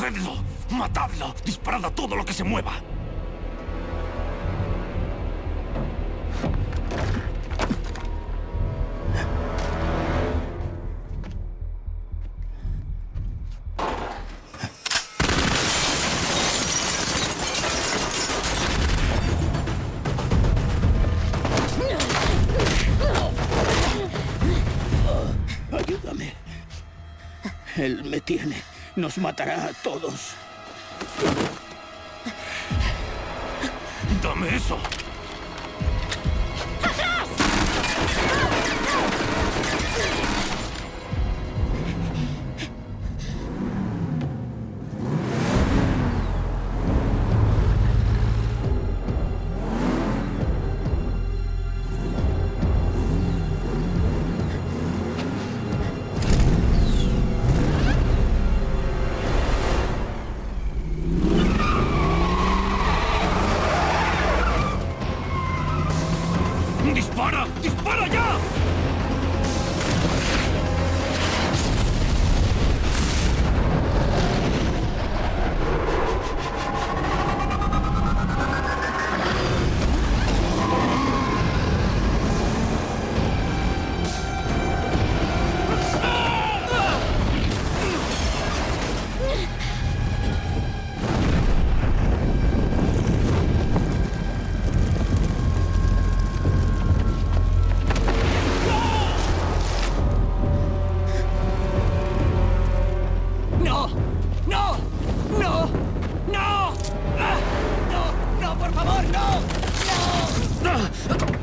¡Cogedlo! ¡Matadlo! ¡Disparad a todo lo que se mueva! Ayúdame. Él me tiene. Nos matará a todos. ¡Dame eso! ¡Dispara! ¡Dispara ya! no! No!